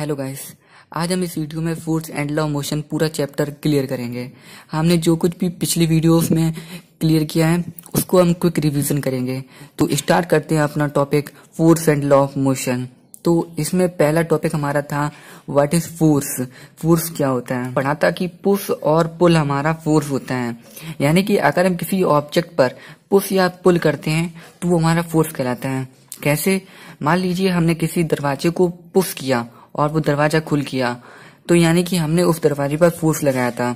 Hello guys आज हम इस वीडियो में फोर्स एंड लॉ मोशन पूरा चैप्टर क्लियर करेंगे। हमने जो कुछ भी पिछली वीडियोस में क्लियर किया है, उसको हम क्विक रिवीजन करेंगे। तो स्टार्ट करते हैं अपना topic force and law of motion तो इसमें पहला टॉपिक हमारा था व्हाट इज़ फोर्स फोर्स क्या होता है? पढ़ा था कि पुश और पुल हमारा फोर्स होता है। यानी कि अगर हम किसी ऑब्जेक्ट पर पुश या पुल करते हैं तो वो हमारा फोर्स कहलाता है। कैसे? मान लीजिए हमने किसी दरवाजे को पुश किया और वो दरवाज़ा खुल गया। तो यानी कि हमने उस दरवाजे पर फोर्स लगाया था।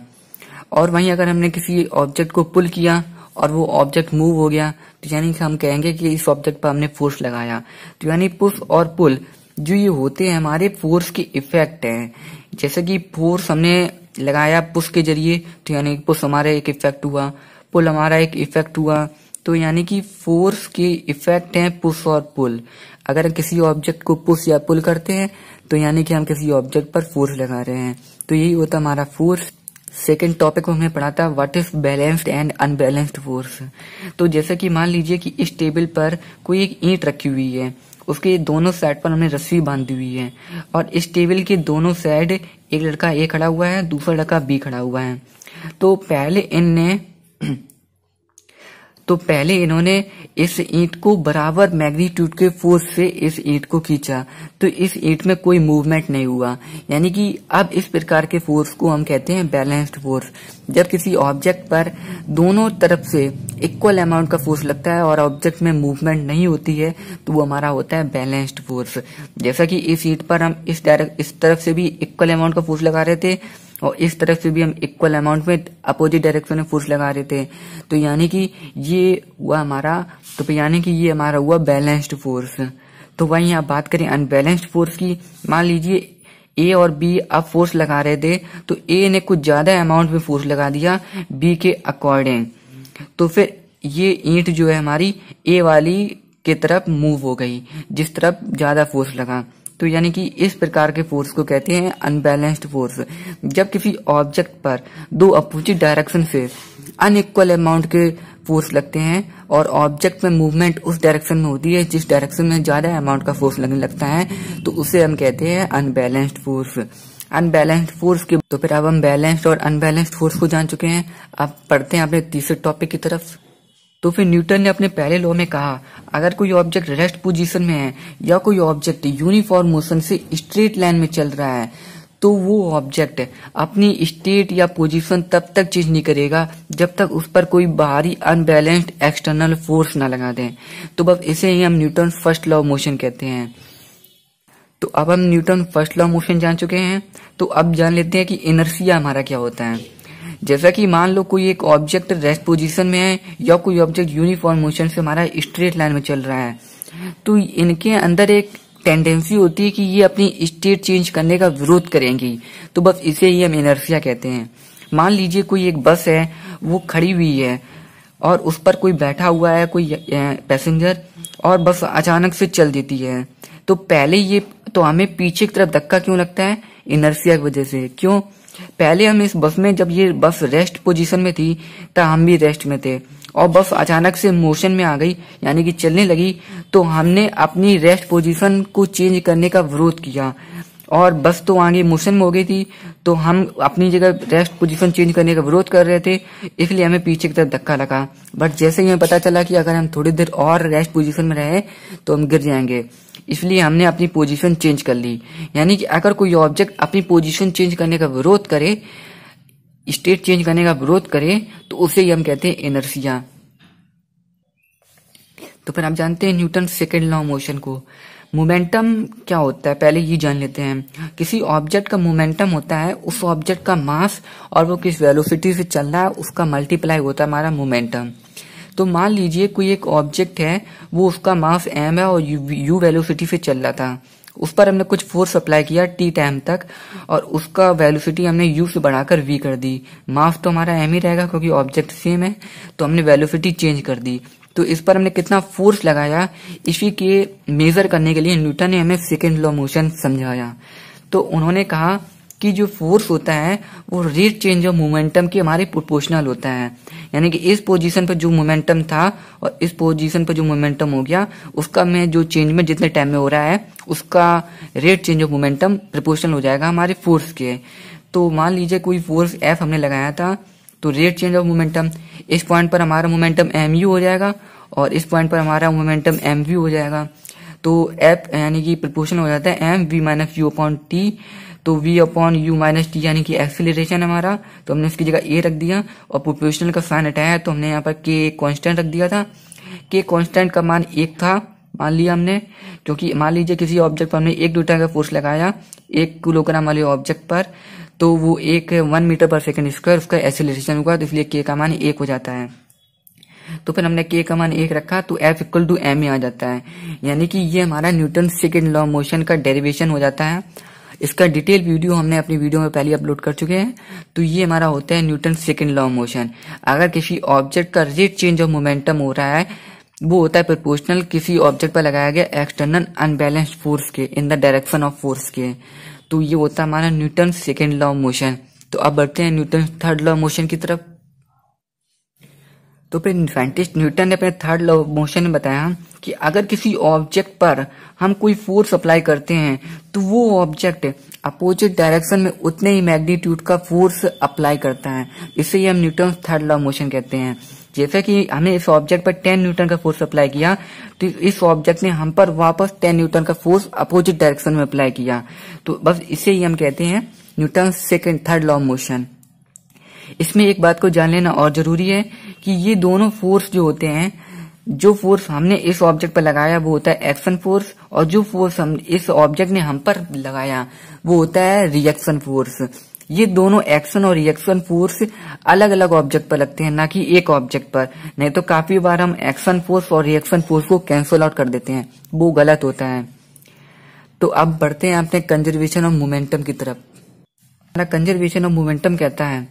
और वहीं अगर हमने किसी ऑब्जेक्ट को पुल किया और वो ऑब्जेक्ट मूव हो गया तो यानी कि हम कहेंगे कि इस ऑब्जेक्ट पर हमने फोर्स लगाया। तो यानी पुश और पुल जो ये होते हैं, हमारे फोर्स के इफ़ेक्ट हैं। जैसे कि फोर्स हमने लगाया पुश के ज़रिए तो यानी पुश हमारा एक इफ़ेक्ट हुआ पुल हमारा एक इफ़ेक्ट हुआ। तो यानी कि फोर्स के इफ़ेक्ट हैं पुश और पुल अगर हम किसी ऑब्जेक्ट को पुश या पुल करते हैं तो यानी कि हम किसी ऑब्जेक्ट पर फोर्स लगा रहे हैं। तो यही होता हमारा फोर्स सेकेंड टॉपिक हमने पढ़ा था what is balanced and unbalanced force तो जैसे कि मान लीजिए कि इस टेबल पर कोई एक ईंट रखी हुई है, उसके दोनों साइड पर हमने रस्सी बांधी हुई है, और इस टेबल के दोनों साइड एक लड़का ए खड़ा हुआ है, दूसरा लड़का बी खड़ा हुआ है। तो पहले इनने तो पहले इन्होंने इस ईंट को बराबर मैग्नीट्यूड के फोर्स से इस ईंट को खींचा। तो इस ईंट में कोई मूवमेंट नहीं हुआ। यानी कि अब इस प्रकार के फोर्स को हम कहते हैं बैलेंस्ड फोर्स जब किसी ऑब्जेक्ट पर दोनों तरफ़ से इक्वल अमाउंट का फोर्स लगता है और ऑब्जेक्ट में मूवमेंट नहीं होती है तो वो हमारा होता है बैलेंस्ड फोर्स जैसा कि इस ईट पर हम इस डायरेक्ट इस तरफ़ से भी इक्वल अमाउंट का फोर्स लगा रहे थे और इस तरफ़ से भी हम इक्वल अमाउंट में अपोजिट डायरेक्शन में फोर्स लगा रहे थे तो यानी कि ये हुआ हमारा तो यानी कि ये हमारा हुआ बैलेंस्ड फोर्स तो वहीं आप बात करें अनबैलेंस्ड फोर्स की, मान लीजिए ए और बी अब फोर्स लगा रहे थे तो ए ने कुछ ज़्यादा अमाउंट में फोर्स लगा दिया बी के अकॉर्डिंग तो फिर ये ईंट जो है हमारी ए वाली की तरफ़ मूव हो गई, जिस तरफ़ ज़्यादा फोर्स लगा। तो यानी कि इस प्रकार के फोर्स को कहते हैं अनबैलेंस्ड फोर्स जब किसी ऑब्जेक्ट पर दो अपोजिट डायरेक्शन से अनइक्वल अमाउंट के फोर्स लगते हैं और ऑब्जेक्ट में मूवमेंट उस डायरेक्शन में होती है, जिस डायरेक्शन में ज़्यादा अमाउंट का फोर्स लगने लगता है तो उसे हम कहते हैं अनबैलेंस्ड फोर्स अनबैलेंस्ड फोर्स के तो फिर अब हम बैलेंस्ड और अनबैलेंस्ड फोर्स को जान चुके हैं। अब पढ़ते हैं अपने तीसरे टॉपिक की तरफ़। तो फिर न्यूटन ने अपने पहले लॉ में कहा, अगर कोई ऑब्जेक्ट रेस्ट पोजीशन में है, या कोई ऑब्जेक्ट यूनिफॉर्म मोशन से स्ट्रेट लाइन में चल रहा है तो वो ऑब्जेक्ट अपनी स्टेट या पोजीशन तब तक चेंज नहीं करेगा, जब तक उस पर कोई बाहरी अनबैलेंस्ड एक्सटर्नल फोर्स ना लगा दें। तो बस इसे ही हम न्यूटन फ़र्स्ट लॉ मोशन कहते हैं। तो अब हम न्यूटन फ़र्स्ट लॉ मोशन जान चुके हैं। तो अब जान लेते हैं कि इनर्सिया हमारा क्या होता है। जैसा कि मान लो कोई एक ऑब्जेक्ट रेस्ट पोजीशन में है, या कोई ऑब्जेक्ट यूनिफॉर्म मोशन से हमारा स्ट्रेट लाइन में चल रहा है तो इनके अंदर एक टेंडेंसी होती है कि ये अपनी स्टेट चेंज करने का विरोध करेंगी। तो बस इसे ही हम इनर्सिया कहते हैं। मान लीजिए कोई एक बस है, वो खड़ी हुई है, और उस पर कोई बैठा हुआ है, कोई पैसेंजर और बस अचानक से चल देती है। तो पहले ये तो हमें पीछे की तरफ़ धक्का क्यों लगता है? इनर्सिया की वजह से। क्यों? पहले हम इस बस में, जब ये बस रेस्ट पोजीशन में थी, तब हम भी रेस्ट में थे। और बस अचानक से मोशन में आ गई, यानी कि चलने लगी तो हमने अपनी रेस्ट पोजीशन को चेंज करने का विरोध किया। और बस तो आगे मोशन में हो गई थी तो हम अपनी जगह रेस्ट पोजीशन चेंज करने का विरोध कर रहे थे, इसलिए हमें पीछे की तरफ़ धक्का लगा। बट जैसे ही हमें पता चला कि अगर हम थोड़ी देर और रेस्ट पोजीशन में रहे तो हम गिर जाएँगे। इसलिए हमने अपनी पोजीशन चेंज कर ली। यानी कि अगर कोई ऑब्जेक्ट अपनी पोजीशन चेंज करने का विरोध करे स्टेट चेंज करने का विरोध करे तो उसे ही हम कहते हैं इनर्सिया तो फिर आप जानते हैं न्यूटन सेकेंड लॉ मोशन को। मोमेंटम क्या होता है? पहले ये जान लेते हैं। किसी ऑब्जेक्ट का मोमेंटम होता है, उस ऑब्जेक्ट का मास और वो किस वेलोसिटी से चल रहा है, उसका मल्टीप्लाई होता है हमारा मोमेंटम तो मान लीजिए कोई एक ऑब्जेक्ट है, वो उसका मास एम है और यू वेलोसिटी से चल रहा था। उस पर हमने कुछ फोर्स अप्लाई किया टी टाइम तक और उसका वेलोसिटी हमने यू से बढ़ाकर वी कर दी। मास तो हमारा एम ही रहेगा क्योंकि ऑब्जेक्ट सेम है तो हमने वेलोसिटी चेंज कर दी। तो इस पर हमने कितना फोर्स लगाया, इसी के मेजर करने के लिए न्यूटन ने हमें सेकेंड लॉ मोशन समझाया। तो उन्होंने कहा की जो फोर्स होता है, वो रेट चेंज ऑफ़ मोमेंटम के हमारे प्रोपोर्शनल होता है। यानी कि इस पोजीशन पर जो मोमेंटम था और इस पोजीशन पर जो मोमेंटम हो गया, उसका में जो चेंज में जितने टाइम में हो रहा है, उसका rate change of momentum proportional हो जाएगा हमारे फोर्स के। तो मान लीजिए कोई फोर्स एफ़ हमने लगाया था तो रेट चेंज ऑफ़ मोमेंटम इस पॉइंट पर हमारा मोमेंटम एम यू हो जाएगा और इस पॉइंट पर हमारा मोमेंटम एम वी हो जाएगा। तो एफ़ यानी कि प्रपोर्शन हो जाता है M V minus U upon T तो v upon U minus T यानी कि एक्सिलेशन हमारा तो हमने इसकी जगह a रख दिया और प्रोपोर्शनल का साइन हटाया तो हमने यहाँ पर k कांस्टेंट रख दिया था। K कांस्टेंट का मान एक था, मान लिया हमने, क्योंकि मान लीजिए किसी ऑब्जेक्ट पर हमने एक न्यूटन का फोर्स लगाया, एक किलोग्राम वाले ऑब्जेक्ट पर तो वो एक one metre per second square उसका एसिलेशन होगा तो इसलिए के का मान एक हो जाता है। तो फिर हमने के का मान एक रखा तो F equal to M A आ जाता है। यानी कि ये हमारा न्यूटन सेकेंड लॉ मोशन का डेरिवेशन हो जाता है। इसका डिटेल वीडियो हमने अपनी वीडियो में पहले अपलोड कर चुके हैं। तो ये हमारा होता है न्यूटन सेकेंड लॉ मोशन। अगर किसी ऑब्जेक्ट का रेट चेंज ऑफ़ मोमेंटम हो रहा है, वो होता है प्रोपोर्शनल किसी ऑब्जेक्ट पर लगाया गया एक्सटर्नल अनबैलेंस्ड फोर्स के in the direction of force के। तो ये होता है हमारा न्यूटन सेकेंड लॉ मोशन। तो अब बढ़ते हैं न्यूटन थर्ड लॉ मोशन की तरफ़। तो फिर साइंटिस्ट न्यूटन ने अपने थर्ड लॉ ऑफ़ मोशन में बताया कि अगर किसी ऑब्जेक्ट पर हम कोई फोर्स अप्लाई करते हैं तो वो ऑब्जेक्ट अपोजिट डायरेक्शन में उतने ही मैग्नीट्यूड का फोर्स अप्लाई करता है। इसे ही हम न्यूटन थर्ड लॉ मोशन कहते हैं। जैसे कि हमने इस ऑब्जेक्ट पर 10 न्यूटन का फोर्स अप्लाई किया तो इस ऑब्जेक्ट ने हम पर वापस 10 न्यूटन का फोर्स अपोजिट डायरेक्शन में अप्लाई किया। तो बस इसे ही हम कहते हैं Newton second third law motion इसमें एक बात को जान लेना और ज़रूरी है कि ये दोनों फोर्स जो होते हैं, जो फोर्स हमने इस ऑब्जेक्ट पर लगाया, वो होता है एक्शन फोर्स और जो फोर्स हम इस ऑब्जेक्ट ने हम पर लगाया, वो होता है रिएक्शन फोर्स ये दोनों एक्शन और रिएक्शन फोर्स अलग अलग ऑब्जेक्ट पर लगते हैं, ना कि एक ऑब्जेक्ट पर। नहीं तो काफ़ी बार हम एक्शन फोर्स और रिएक्शन फोर्स को कैंसल आउट कर देते हैं। वो गलत होता है। तो अब बढ़ते हैं अपने कंजर्वेशन ऑफ़ मोमेंटम की तरफ़। कंजर्वेशन ऑफ़ मोमेंटम कहता है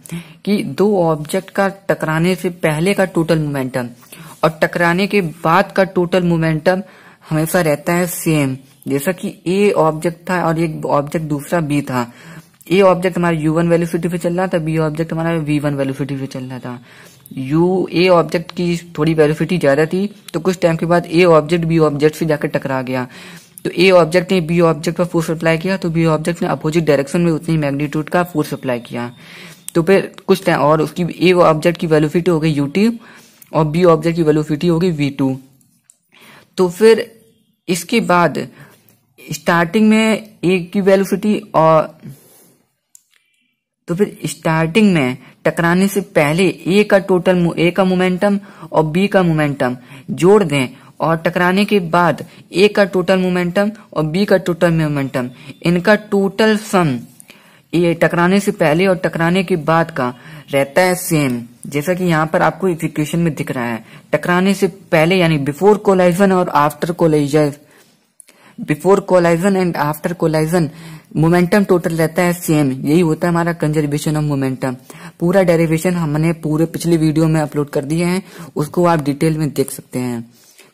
कि दो ऑब्जेक्ट का टकराने से पहले का टोटल मोमेंटम और टकराने के बाद का टोटल मोमेंटम हमेशा रहता है सेम जैसा कि ए ऑब्जेक्ट था और एक ऑब्जेक्ट दूसरा बी था। ए ऑब्जेक्ट हमारा यू वन वेलोसिटी पे चल रहा था बी ऑब्जेक्ट हमारा वी वन वेलोसिटी पे चल रहा था। यू ए ऑब्जेक्ट की थोड़ी वेलोसिटी ज़्यादा थी तो कुछ टाइम के बाद ए ऑब्जेक्ट बी ऑब्जेक्ट से जाकर टकरा गया। तो ए ऑब्जेक्ट ने बी ऑब्जेक्ट पर फोर्स अप्लाई किया तो बी ऑब्जेक्ट ने अपोजिट डायरेक्शन में उतनी मैग्नीट्यूड का फोर्स अप्लाई किया। तो फिर कुछ टाइम और उसकी ए ऑब्जेक्ट की वेलोसिटी हो गई यू टी और बी ऑब्जेक्ट की वेलोसिटी हो गई वी टू तो फिर इसके बाद स्टार्टिंग में ए की वेलोसिटी और तो फिर स्टार्टिंग में टकराने से पहले ए का टोटल ए का मोमेंटम और बी का मोमेंटम जोड़ दें और टकराने के बाद ए का टोटल मोमेंटम और बी का टोटल मोमेंटम इनका टोटल सम ये टकराने से पहले और टकराने के बाद का रहता है सेम जैसा कि यहाँ पर आपको इस इक्वेशन में दिख रहा है। टकराने से पहले यानी बिफोर कोलाइजन और after collision before collision and after collision momentum total रहता है सेम यही होता है हमारा कंजर्वेशन ऑफ़ मोमेंटम पूरा डेरिवेशन हमने पूरे पिछले वीडियो में अपलोड कर दिए हैं। उसको आप डिटेल में देख सकते हैं।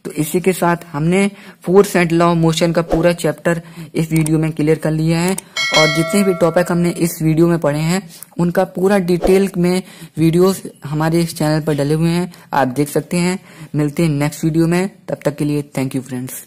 तो इसी के साथ हमने फोर्स एंड लॉ मोशन का पूरा चैप्टर इस वीडियो में क्लियर कर लिया है। और जितने भी टॉपिक हमने इस वीडियो में पढ़े हैं, उनका पूरा डिटेल में वीडियोस हमारे इस चैनल पर डले हुए हैं। आप देख सकते हैं। मिलते हैं नेक्स्ट वीडियो में। तब तक के लिए थैंक यू फ्रेंड्स